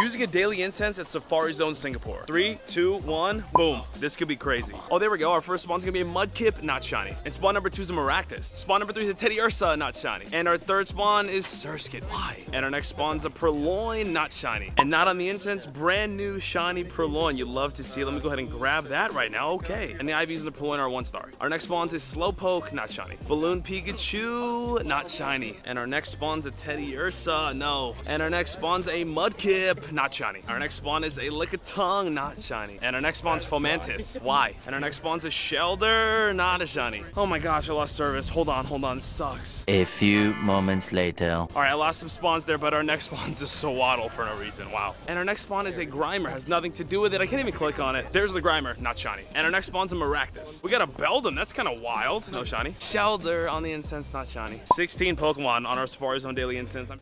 Using a daily incense at Safari Zone Singapore. Three, two, one, boom. This could be crazy. Oh, there we go. Our first spawn's gonna be a Mudkip, not shiny. And spawn number two is a Maractus. Spawn number three is a Teddiursa, not shiny. And our third spawn is Surskit. Why? And our next spawn's a Purrloin, not shiny. And not on the incense, brand new shiny Purrloin. You love to see it. Let me go ahead and grab that right now. Okay. And the IVs and the Purrloin are one star. Our next spawns is Slowpoke, not shiny. Balloon Pikachu, not shiny. And our next spawn's a Teddiursa, no. And our next spawn's a Mudkip, not shiny. Our next spawn is a Lickitung, not shiny. And our next spawn's Fomantis. Why? And our next spawn's a Shellder, not a shiny. Oh my gosh, I lost service. Hold on, hold on. This sucks. A few moments later. All right, I lost some spawns there, but our next spawn's a Sewaddle for no reason. Wow. And our next spawn is a Grimer. Has nothing to do with it. I can't even click on it. There's the Grimer, not shiny. And our next spawn's a Maractus. We got a Beldum. That's kind of wild. No shiny. Shellder on the incense, not shiny. 16 Pokemon on our Safari Zone Daily Incense. I'm